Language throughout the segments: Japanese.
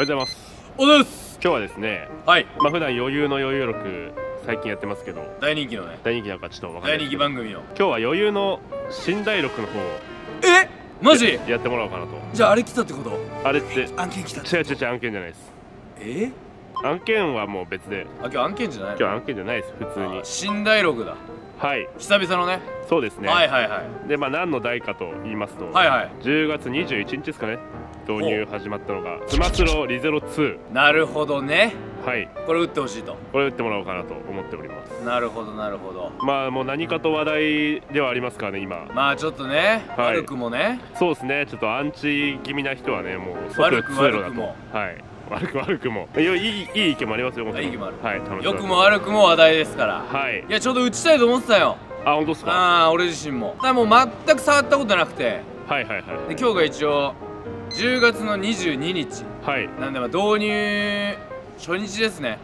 おはようございます。おはようございます。今日はですねはい。まあ普段余裕の余裕録最近やってますけど大人気のね。大人気なのかちょっとわかんない大人気番組の今日は余裕の新大録の方をえ？マジ？やってもらおうかなと。じゃああれ来たってこと？あれって違う案件来た違う違う案件じゃないです。え？案件はもう別で。あ今日案件じゃないの？今日案件じゃないです普通に。あ新大録だ。はい。久々のね。そうですね、はいはいはい。でまあ何の代かと言いますと、はいはい。10月21日ですかね導入始まったのがスマスロリゼロ2なるほどね。はい。これ打ってほしいと。これ打ってもらおうかなと思っております。なるほどなるほど。まあもう何かと話題ではありますからね今。まあちょっとね、はい。悪くもね。そうですね。ちょっとアンチ気味な人はねもう即悪く悪くも。はい。悪く悪くも。いやいいいい意見もありますよもちろん。いい意見もある。はい楽し良くも悪くも話題ですから。はい。いやちょうど打ちたいと思ってたよ。あ本当ですか？ああ俺自身も。ただもう全く触ったことなくて。はいはいはい。で今日が一応10月の22日。はい。なんでまあ導入初日ですね。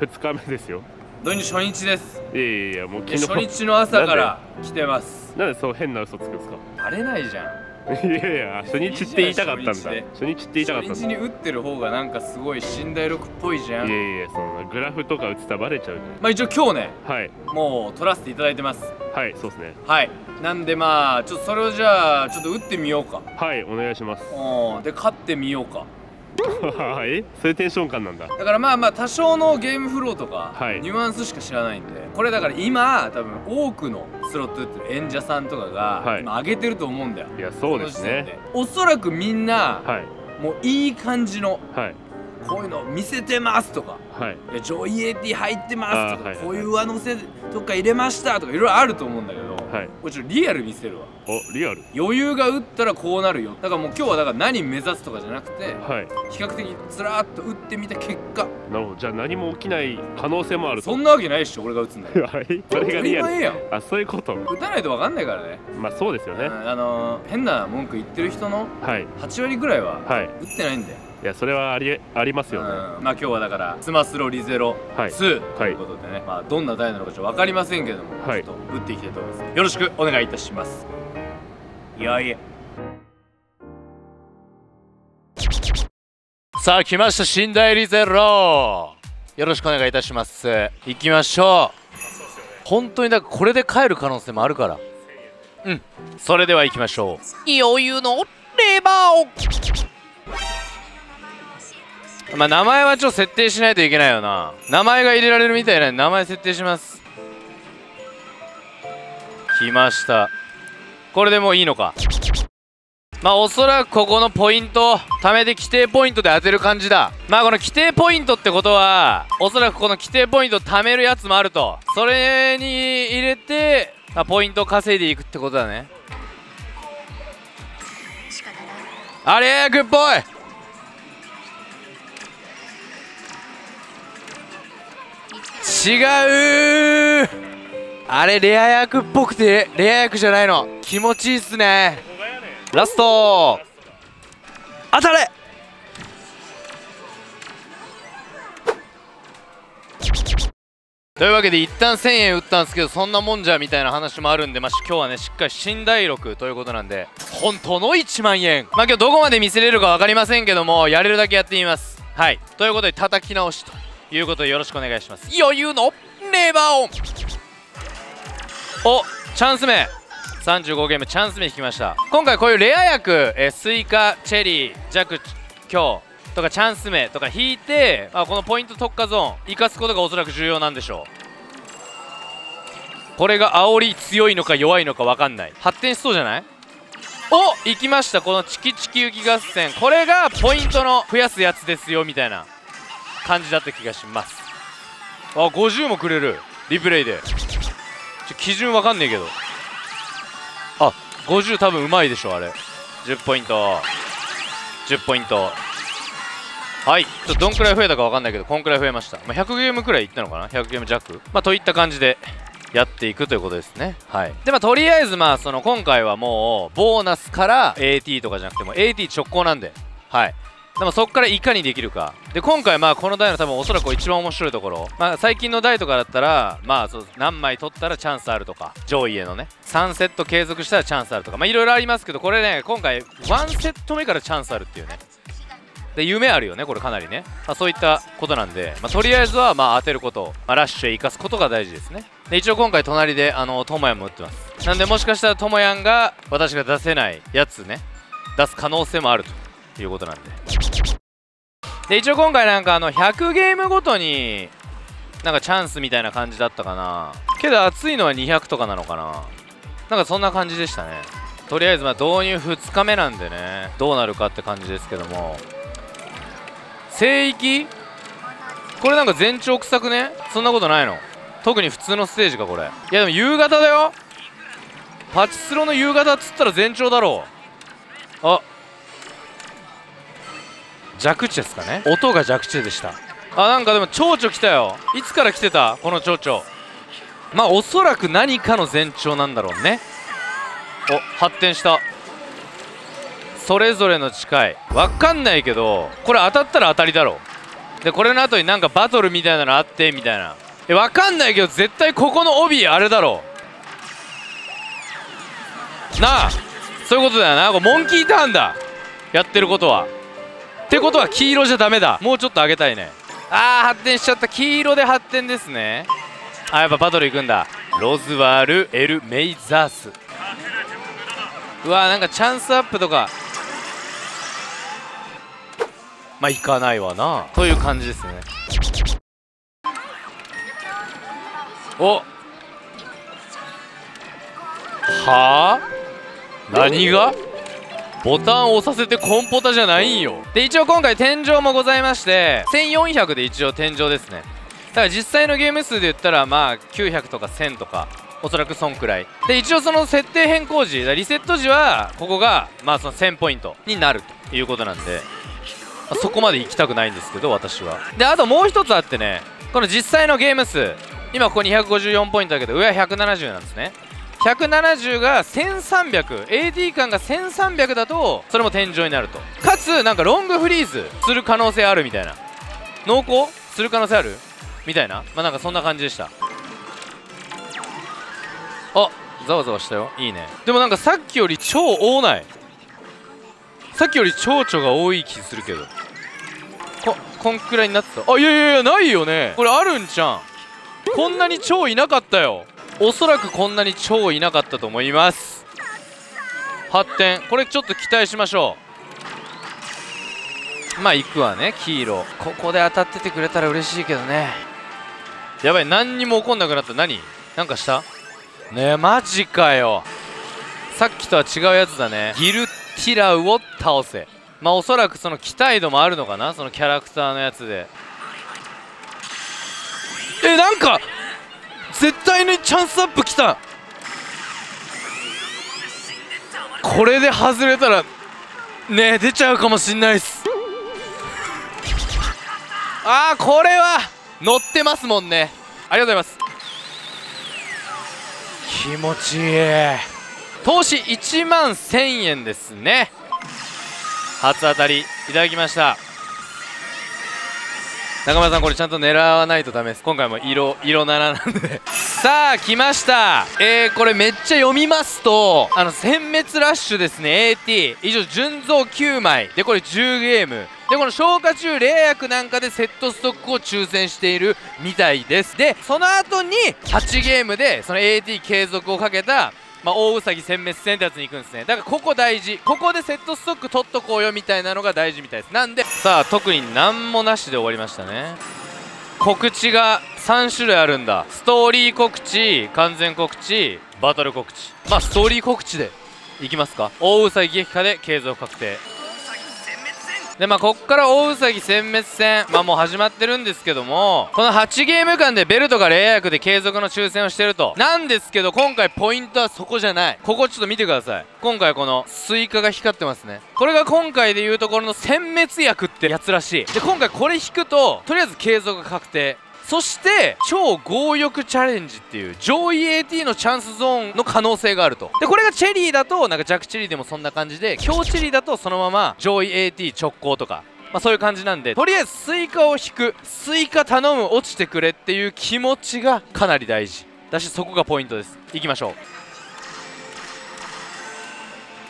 2日目ですよ。導入初日です。いやいやいやもうで昨日。初日の朝から来てます。なんでそう変な嘘つくんですか？バレないじゃんいやいや初日って言いたかったんだ。初日って言いたかったんだ。初日に打ってる方がなんかすごい寝台録っぽいじゃん。いやいやそのグラフとか打ってたらバレちゃうじまあ一応今日ねゃんはい。もう撮らせていただいてます。はいそうですね。はい。なんでまあちょっとそれをじゃあちょっと打ってみようか。はいお願いします。うん。で勝ってみようかえそういうテンション感なんだ。だからまあまあ多少のゲームフローとか、はい。ニュアンスしか知らないんでこれだから今多分多くのスロット打ってる演者さんとかが、はい。今上げてると思うんだよ。いやそうですね。おそらくみんな、はい。もういい感じのはい。こういうの見せてますとかはい。上位 AT 入ってますとか、はいはいはい。こういう上乗せとか入れましたとかいろいろあると思うんだけど、はい。これちょっとリアル見せるわ。おリアル。余裕が打ったらこうなるよ。だからもう今日はだから何目指すとかじゃなくてはい。比較的つらーっと打ってみた結果。なるほど。じゃあ何も起きない可能性もあると。そんなわけないっしょ俺が打つんだよ。はい。それがリアル。前やん。あそういうこと。打たないと分かんないからね。まあそうですよね。うんあのー変な文句言ってる人のはい。8割ぐらいははい。打ってないんだよ、いやそれはありありますうん。よねまあ今日はだからスマスロリゼロはい。2ということでね、まあどんな台なのかちょっと分かりませんけども、はい。ちょっと打っていきたいと思います。よろしくお願いいたします。いやいや。さあ来ました新代リゼロ。よろしくお願いいたします。行きましょう。本当にだからこれで帰る可能性もあるから。うん。それでは行きましょう。余裕のレバーをまあ名前はちょっと設定しないといけないよな。名前が入れられるみたいなんで名前設定します。来ました。これでもういいのか。まあおそらくここのポイント貯めて規定ポイントで当てる感じだ。まあこの規定ポイントってことはおそらくこの規定ポイント貯めるやつもあると。それに入れて、まあ、ポイントを稼いでいくってことだね。あれ？グッぽい違う。あれレア役っぽくてレア役じゃないの。気持ちいいっすね。ラスト。当たれ。というわけで一旦1000円打ったんですけどそんなもんじゃみたいな話もあるんで、まあ、今日はねしっかり新大録ということなんで本当の1万円。まあ今日どこまで見せれるか分かりませんけどもやれるだけやってみます。はい。ということで叩き直しと。いうことでよろしくお願いします。余裕のレバーオン。おチャンス目。35ゲームチャンス目引きました。今回こういうレア役、えースイカチェリージャク今日とかチャンス目とか引いて、あ、このポイント特化ゾーン生かすことがおそらく重要なんでしょう。これが煽り強いのか弱いのか分かんない。発展しそうじゃない？お行きました。このチキチキ雪合戦。これがポイントの増やすやつですよみたいな感じだった気がします。あ50もくれる。リプレイで。ちょ基準わかんねえけど。あ50多分うまいでしょあれ。10ポイント。10ポイント。はい。ちょっとどんくらい増えたかわかんないけどこんくらい増えました、まあ、100ゲームくらいいったのかな？100ゲーム弱？まあといった感じでやっていくということですね。はい。でまあとりあえずまあその今回はもうボーナスから AT とかじゃなくても AT 直行なんで。はいでもそこからいかにできるか。で今回まあこの台の多分おそらく一番面白いところ、まあ、最近の台とかだったらまあそう何枚取ったらチャンスあるとか。上位へのね。3セット継続したらチャンスあるとか。まあいろいろありますけどこれね今回1セット目からチャンスあるっていうね。で夢あるよねこれかなりね、まあ、そういったことなんで、まあ、とりあえずはまあ当てること。まあ、ラッシュへ生かすことが大事ですね。で一応今回隣であのともやんも打ってます。なんでもしかしたらともやんが私が出せないやつね。出す可能性もあると。いうことなんで。で一応今回なんかあの100ゲームごとになんかチャンスみたいな感じだったかな。けど熱いのは200とかなのかな。なんかそんな感じでしたね。とりあえずまあ導入2日目なんでねどうなるかって感じですけども。聖域？これなんか全長臭くね？そんなことないの。特に普通のステージかこれ。いやでも夕方だよ。パチスロの夕方っつったら全長だろう。あ弱地ですかね。音が弱地でした。あなんかでも蝶々来たよ。いつから来てた？この蝶々。まあおそらく何かの前兆なんだろうね。お発展した。それぞれの近い。わかんないけどこれ当たったら当たりだろう。でこれの後になんかバトルみたいなのあってみたいな。えわかんないけど絶対ここの帯あれだろなあそういうことだよな。これモンキーターンだ。やってることは。ってことは黄色じゃダメだ。もうちょっと上げたいね。あー発展しちゃった。黄色で発展ですね。あやっぱバトル行くんだ。ロズワール・エル・メイザース。うわーなんかチャンスアップとか。まあいかないわな。という感じですね。お。はあ？何が？ボタンを押させてコンポタじゃないんよ。で一応今回天井もございまして1400で一応天井ですね。だから実際のゲーム数で言ったらまあ900とか1000とかおそらくそんくらい。で一応その設定変更時リセット時はここがまあその1000ポイントになるということなんで、まあ、そこまで行きたくないんですけど私は。であともう一つあってねこの実際のゲーム数。今ここ254ポイントだけど上は170なんですね。170が 1300AD 感が1300だとそれも天井になると。かつなんかロングフリーズする可能性あるみたいな。濃厚する可能性ある？みたいな。まあなんかそんな感じでした。あざわざわしたよ。いいね。でもなんかさっきより超多ない？さっきより蝶々が多い気するけど。ここんくらいになってた。あいやいやいやないよね。これあるんじゃん。こんなに超いなかったよ。おそらくこんなに超いなかったと思います。発展。これちょっと期待しましょう。まあ行くわね黄色。ここで当たっててくれたら嬉しいけどね。やばい何にも起こんなくなった。何？なんかした？ねえマジかよ。さっきとは違うやつだね。ギルティラウを倒せ。まあおそらくその期待度もあるのかな？そのキャラクターのやつで。えなんか絶対にチャンスアップきた。これで外れたらね出ちゃうかもしんないっす。あーこれは乗ってますもんね。ありがとうございます。気持ちいい。投資1万1000円ですね。初当たりいただきました。中村さんこれちゃんと狙わないとダメです。今回も色色7なんで。さあ来ました。えー、これめっちゃ読みますとあの殲滅ラッシュですね。AT 以上純増9枚。でこれ10ゲーム。でこの消化中霊薬なんかでセットストックを抽選しているみたいです。でその後に8ゲームでその AT 継続をかけたまあ、大ウサギ殲滅戦ってやつに行くんですね。だからここ大事。ここでセットストック取っとこうよみたいなのが大事みたいです。なんでさあ特に何もなしで終わりましたね。告知が3種類あるんだ。ストーリー告知完全告知バトル告知。まあストーリー告知でいきますか。大ウサギ撃破で継続確定。でまあこっから大ウサギ殲滅戦まあもう始まってるんですけどもこの8ゲーム間でベルトがレア役で継続の抽選をしてると。なんですけど今回ポイントはそこじゃない。ここちょっと見てください。今回このスイカが光ってますね。これが今回でいうところの殲滅役ってやつらしい。で今回これ引くととりあえず継続が確定。そして超強欲チャレンジっていう上位 AT のチャンスゾーンの可能性があると。でこれがチェリーだとなんか弱チェリーでもそんな感じで強チェリーだとそのまま上位 AT 直行とかまあ、そういう感じなんでとりあえずスイカを引くスイカ頼む落ちてくれっていう気持ちがかなり大事。だしそこがポイントです。いきましょう。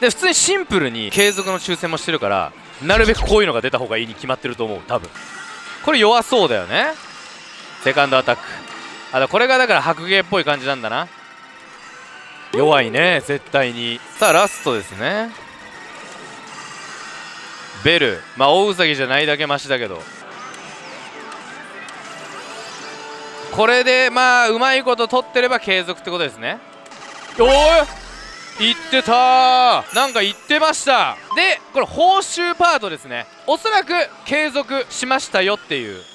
で普通にシンプルに継続の抽選もしてるからなるべくこういうのが出た方がいいに決まってると思う多分。これ弱そうだよね。セカンドアタック。あだこれがだから白鯨っぽい感じなんだな。弱いね絶対に。さあラストですね。ベル。まあ大ウサギじゃないだけマシだけど。これでまあうまいこと取ってれば継続ってことですね。おい言ってたなんか言ってました。でこれ報酬パートですね。おそらく継続しましたよっていう。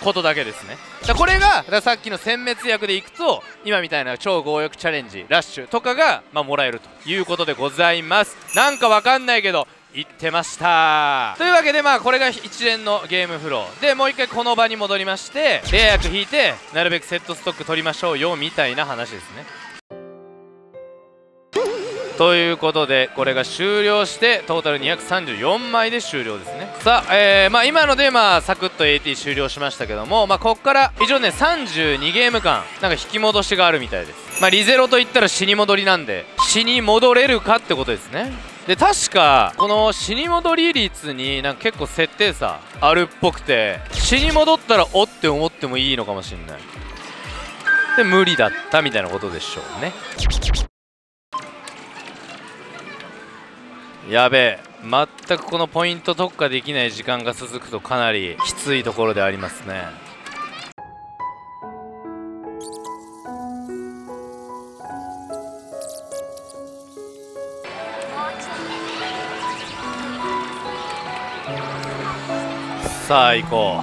ことだけですね。だこれがさっきの殲滅薬でいくと今みたいな超強欲チャレンジラッシュとかが、まあ、もらえるということでございます。なんかわかんないけど言ってました。というわけでまあこれが一連のゲームフロー。でもう一回この場に戻りましてレア薬引いてなるべくセットストック取りましょうよみたいな話ですね。ということでこれが終了してトータル234枚で終了ですね。さあ、えーまあ、今のでまあサクッと AT 終了しましたけども、まあ、ここから一応ね32ゲーム間なんか引き戻しがあるみたいです、まあ、リゼロといったら死に戻りなんで死に戻れるかってことですね。で確かこの死に戻り率になんか結構設定差あるっぽくて死に戻ったらおって思ってもいいのかもしんない。で無理だったみたいなことでしょうね。やべえ全くこのポイント特化できない時間が続くとかなりきついところでありますね。さあ行こ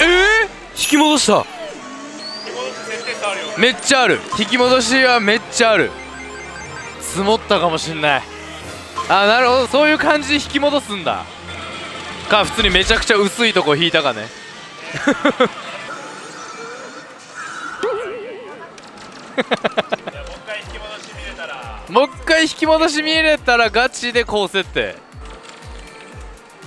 う。えー、引き戻した。めっちゃある。引き戻しはめっちゃある積もったかもしんない。あなるほど。そういう感じで引き戻すんだ。か普通にめちゃくちゃ薄いとこ引いたかね。もう一回引き戻し見れたら。ガチで高設定。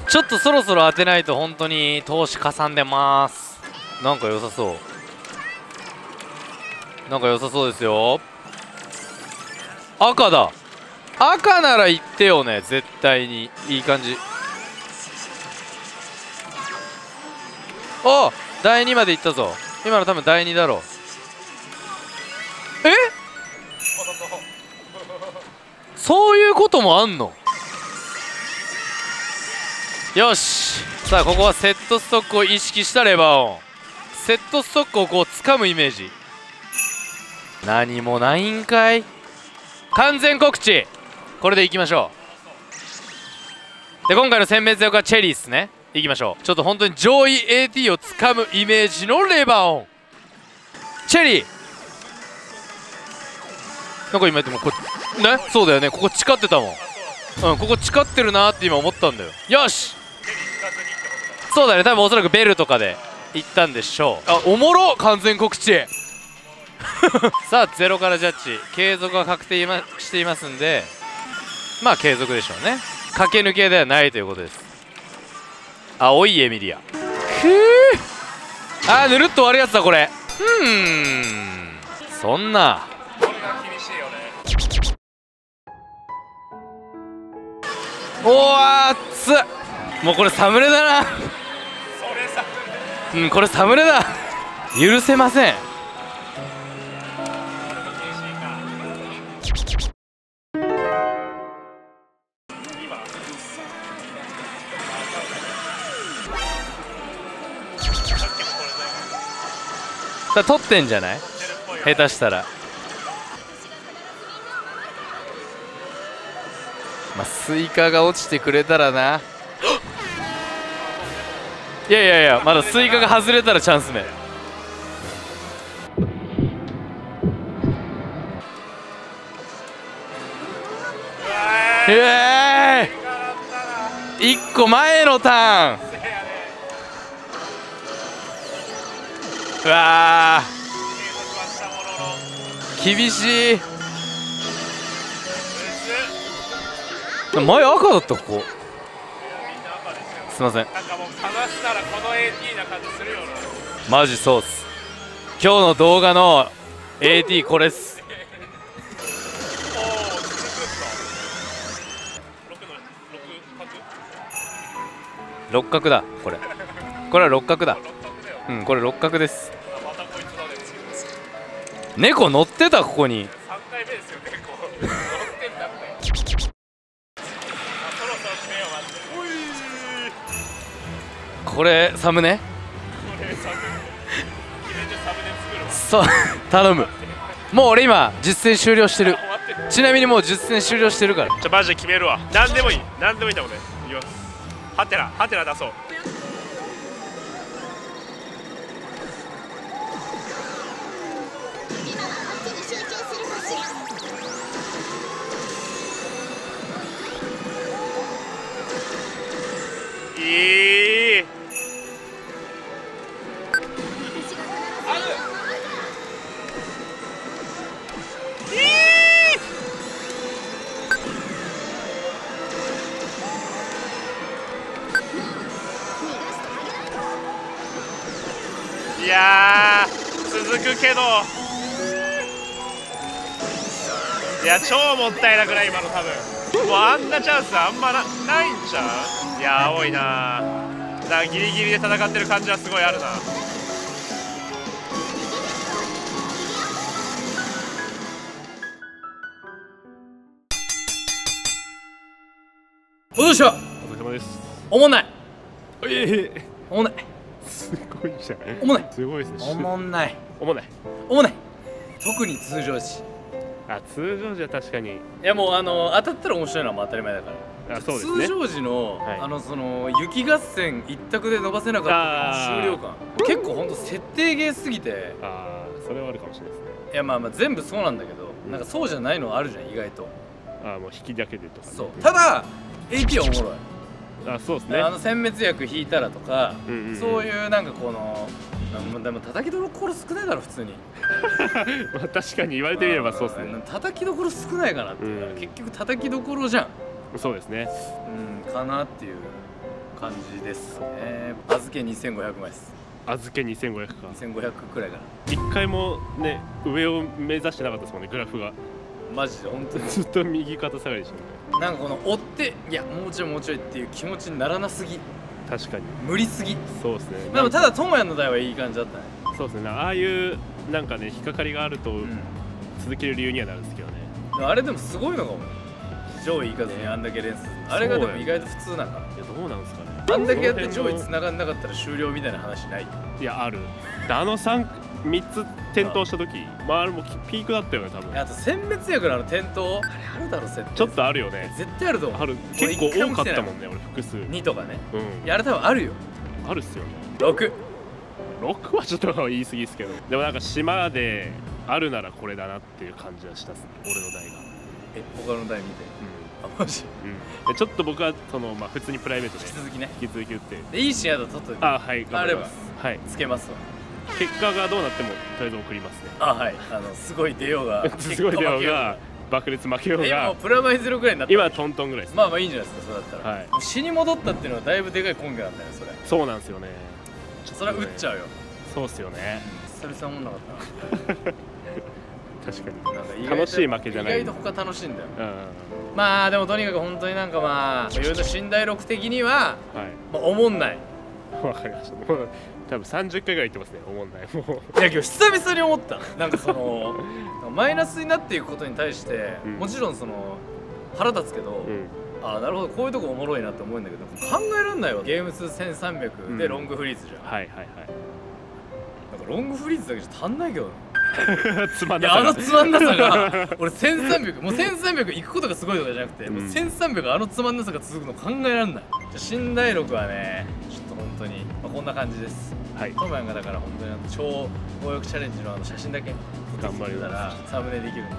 ちょっとそろそろ当てないと本当に投資かさんでます。なんか良さそう。なんか良さそうですよ赤だ。赤なら言ってよね。絶対に。いい感じ。あ第2まで行ったぞ。今の多分第2だろう。え？そういうこともあんの？よし。さあここはセットストックを意識したレバーオン。セットストックをこう掴むイメージ。何もないんかい。完全告知。これでいきましょう。で今回の殲滅役はチェリーっすね。いきましょう。ちょっと本当に上位 AT をつかむイメージのレバーオン。チェリー。なんか今言ってもこね？そうだよね。ここ誓ってたもん。うんここ誓ってるなって今思ったんだよ。よし！そうだね。多分おそらくベルとかで行ったんでしょう。あおもろ！完全告知。さあゼロからジャッジ。継続は確定していますんでまあ継続でしょうね。駆け抜けではないということです。青いエミリア。くー。あーぬるっと終わるやつだこれ。うーん。そんな。おお熱っ。もうこれサムネだな。うんこれサムネだ。許せませんだ取ってんじゃない？下手したら。まあスイカが落ちてくれたらな。いやいやいやまだスイカが外れたらチャンス目ええー、1個前のターン。うわ厳しい。前赤だったここ。すいません。なかもう探すならこの AT な感じするよマジそうっす。今日の動画の AT これっす。六角だこれ。これは六角だ。うんこれ六角です。猫乗ってたここに。3回目ですよ結構乗ってんだってこれサムネ？これサム決めてサムネそう頼む。もう俺今実践終了してる。ちなみにもう実践終了してるから。じゃあマジで決めるわ。何でもいい。何でもいいんだもんね。いきます。ハテナハテナ出そう。いいいいやー続くけど。いや超もったいなくない今の多分。もうあんなチャンスあんまなないんちゃう？いや青いな。だからギリギリで戦ってる感じはすごいあるな。お疲れ様です。おもんない。ええ。おもんない。すごいじゃん。おもんない。すごいですね。おもんない。おもんない。おもんない。特に通常時あ通常じゃ確かに。いやもうあの当たったら面白いのはもう当たり前だから。あそうですね。通常時の、はい。あのその雪合戦一択で伸ばせなかった終了感。結構ほんと設定ゲーすぎて。ああそれはあるかもしれないですね。いやまあまあ全部そうなんだけど、うん。なんかそうじゃないのあるじゃん意外と。ああもう引きだけでとかね。そう。ただ AP はおもろい、あそうですね。あの殲滅薬引いたらとか、うんうんうん。そういうなんかこのでも叩きどころ少ないだろ普通に。まあ確かに言われてみればそうですね。ん叩きどころ少ないかなって、うん。結局叩きどころじゃん。そうですね。うんかなっていう感じですね。預け2500枚です。預け2500か。2500くらいかな。一回もね上を目指してなかったですもんねグラフが。マジで？本当に？ずっと右肩下がりでしたねなんかこの追っていやもうちょいもうちょいっていう気持ちにならなすぎ確かに。無理すぎ。そうですね。でもただ智也の代はいい感じだったね。そうですね。ああいうなんかね引っかかりがあるとうん。続ける理由にはなるんですけどね、でもあれでもすごいのかも上位行かずにあんだけ連数あれがでも意外と普通なんかいやどうなんですかね。あんだけやって上位繋がんなかったら終了みたいな話ない。いやある。であの 3, 3つ転倒した時まああれもピークだったよね多分。あと殲滅薬のあの転倒あれあるだろ設定ちょっとあるよね。絶対あると思う。ある。俺結構多かったもんね俺複数。うん2とかね。いやあれ多分あるよ。あるっすよね。6 6はちょっと言い過ぎですけど。でもなんか島であるならこれだなっていう感じはしたっすね。俺の代が。え他の台見て。あマジ？うん、ちょっと僕はそのまあ普通にプライベートで引き続きね。引き続き打ってでいいシーンあと取っといて。あはい頑張ります。はい。つけますわ結果がどうなってもとりあえず送りますね。あはい。あのすごい出ようが すごい出ようが爆裂負けようが。うプラマイゼロぐらいになった今トントンぐらいです、まあまあいいんじゃないですかそうだったら、はい。死に戻ったっていうのはだいぶでかい根拠なんだよねそれ。そうなんですよね。それは打っちゃうよ。そうっすよね。久々思んなかった 確かに。ななんか意外と楽しい負けじゃない。意外と他楽しいんだよ。うん。まあでもとにかく本当になんかまあいろいろ寝台録的には、はい。まあ、思んない。わかりました多分30回ぐらい言ってますね思んない。もう。いや今日久々に思った。なんかその マイナスになっていくことに対して、うん。もちろんその腹立つけど、うん。ああなるほどこういうとこおもろいなって思うんだけど考えられないわゲーム数1300でうん。ロングフリーズじゃん、はいはいなんかロングフリーズだけじゃ足んないけど つまんいやあなさがのつまんなさが 俺1300もう1300行くことがすごいとかじゃなくて、もううん1300あのつまんなさが続くの考えられない。じゃあ寝台録はねちょっと本当に、まあ、こんな感じです。はい。トムヤンがだから本当にあの超強欲チャレンジのあの写真だけ撮ってたらサムネできるんだよ。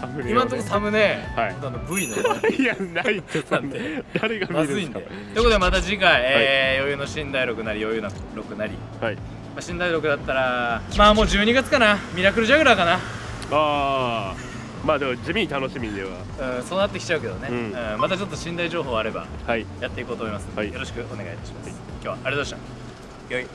サムネ今のところサムネ、はい。あの V の いやないってそんな。誰がまずいんで見るんで。ということでまた次回、えー余裕の寝台録なり余裕な録なり、はい。まあ、寝台録だったらまあもう12月かな。ミラクルジャグラーかな。ああまあでも地味に楽しみでは。うんそうなってきちゃうけどね、うん。うんまたちょっと寝台情報あればはい。やっていこうと思いますはい。よろしくお願いいたします、今日はありがとうございました。よい